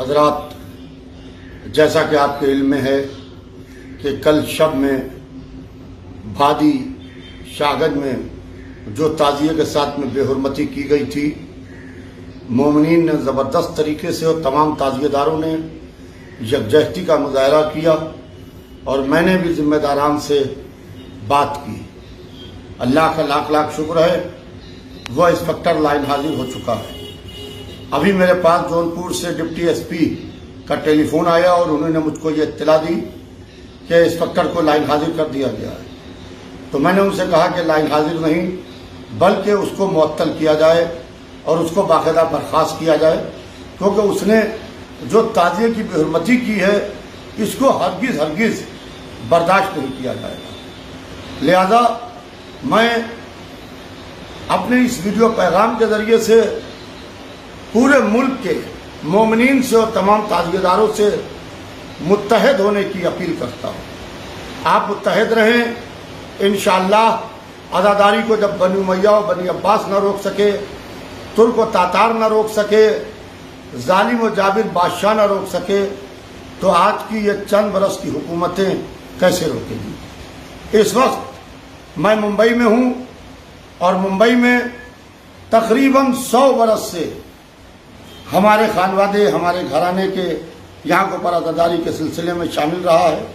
हजरात, जैसा कि आपके इल्म में है कि कल शब में, भादी शागज में, जो ताजिए के साथ में बेहरमती की गई थी मोमिन ने ज़बरदस्त तरीके से और तमाम ताजिएदारों ने यकजहती का मुजाहरा किया और मैंने भी जिम्मेदारान से बात की। अल्लाह का लाख लाख शुक्र है, वह इंस्पेक्टर लाइन हाजिर हो चुका है। अभी मेरे पास जौनपुर से डिप्टी एसपी का टेलीफोन आया और उन्होंने मुझको ये इत्तला दी कि इंस्पेक्टर को लाइन हाजिर कर दिया गया है। तो मैंने उनसे कहा कि लाइन हाजिर नहीं, बल्कि उसको मुअत्तल किया जाए और उसको बाकायदा बर्खास्त किया जाए, क्योंकि उसने जो ताजिए की बेहरमती की है, इसको हरगिज हरगिज बर्दाश्त नहीं किया जाएगा। लिहाजा मैं अपने इस वीडियो पैगाम के ज़रिए से पूरे मुल्क के मोमिन से और तमाम ताजिएदारों से मुतहद होने की अपील करता हूँ। आप मुतहद रहें इन अदादारी को जब बनी मैया और बनी अब्बास न रोक सके, तुर्क व तातार न रोक सके, जालिम व जाबिर बादशाह न रोक सके तो आज की ये चंद बरस की हुकूमतें कैसे रोकेंगी? इस वक्त मैं मुंबई में हूँ और मुंबई में तकरीबन सौ बरस से हमारे खानवादे हमारे घराने के यहाँ को परादारी के सिलसिले में शामिल रहा है।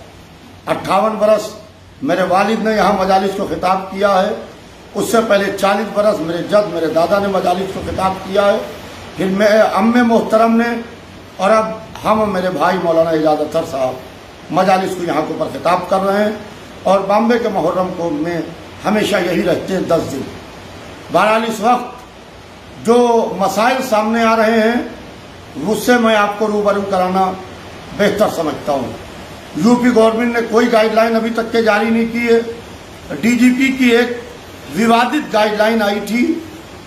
अट्ठावन बरस मेरे वालिद ने यहाँ मजालिस को खिताब किया है। उससे पहले चालीस बरस मेरे जद, मेरे दादा ने मजालिस को खिताब किया है। फिर मेरे अम्मे मोहतरम ने और अब हम मेरे भाई मौलाना एजाज अतर साहब मजालिस को यहाँ के ऊपर खिताब कर रहे हैं और बॉम्बे के मुहर्रम को में हमेशा यही रहते हैं दस दिन। बहरहाल इस वक्त जो मसाइल सामने आ रहे हैं, उससे मैं आपको रूबरू कराना बेहतर समझता हूँ। यूपी गवर्नमेंट ने कोई गाइडलाइन अभी तक के जारी नहीं की है। डीजीपी की एक विवादित गाइडलाइन आई थी,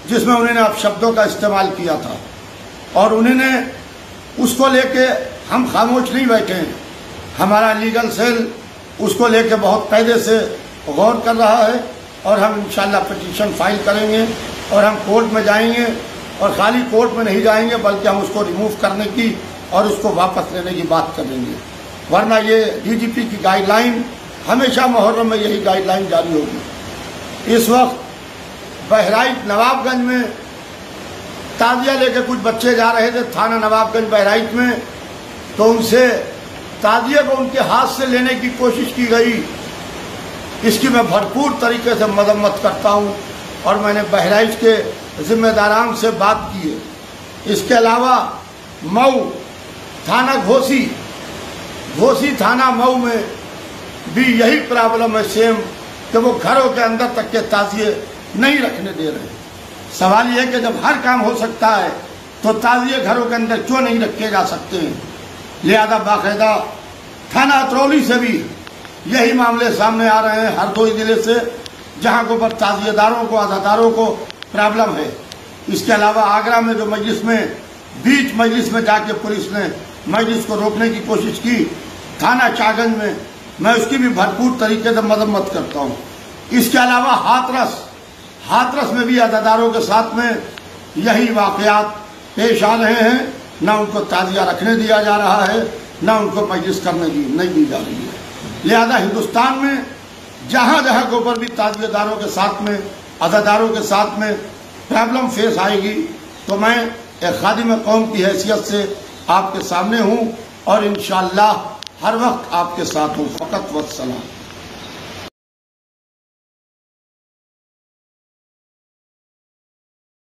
जिसमें उन्होंने अब शब्दों का इस्तेमाल किया था। और उन्होंने उसको लेके हम खामोश नहीं बैठे हैं। हमारा लीगल सेल उसको लेके बहुत पहले से गौर कर रहा है और हम इंशाल्लाह पिटीशन फ़ाइल करेंगे। और हम कोर्ट में जाएँगे और खाली कोर्ट में नहीं जाएँगे, बल्कि हम उसको रिमूव करने की और उसको वापस लेने की बात करेंगे। वरना ये डीजीपी की गाइडलाइन हमेशा मुहर्रम में यही गाइडलाइन जारी होगी। इस वक्त बहराइच नवाबगंज में ताजिया लेकर कुछ बच्चे जा रहे थे थाना नवाबगंज बहराइच में तो उनसे ताजिया को उनके हाथ से लेने की कोशिश की गई। इसकी मैं भरपूर तरीके से मजम्मत करता हूँ। और मैंने बहराइच के जिम्मेदारान से बात की है। इसके अलावा मऊ थाना घोसी घोसी थाना मऊ में भी यही प्रॉब्लम है, सेम कि वो घरों के अंदर तक के ताजिए नहीं रखने दे रहे। सवाल यह कि जब हर काम हो सकता है तो ताजिए घरों के अंदर क्यों नहीं रखे जा सकते हैं? लिहाजा बाकायदा थाना अतरौली से भी यही मामले सामने आ रहे हैं, हर दो ज़िले से। जहाँ को पर ताजिएदारों को, आजादारों को प्रॉब्लम है। इसके अलावा आगरा में जो मजलिस में, बीच मजलिस में जाके पुलिस ने मजलिस को रोकने की कोशिश की, थाना चागंज में, मैं उसकी भी भरपूर तरीके से मजम्मत करता हूँ। इसके अलावा हाथरस हाथरस में भी अदादारों के साथ में यही वाकयात पेश आ रहे हैं। न उनको ताजिया रखने दिया जा रहा है, न उनको मजलिस करने दी नहीं दी जा रही है। लिहाजा हिंदुस्तान में जहाँ जहाँ के ऊपर भी ताजेदारों के साथ में, अदादारों के साथ में प्रॉब्लम फेस आएगी तो मैं एक खादिम कौम की हैसियत से आपके सामने हूँ और इन हर वक्त आपके साथ हूँ। फ़कत वक्त सलाम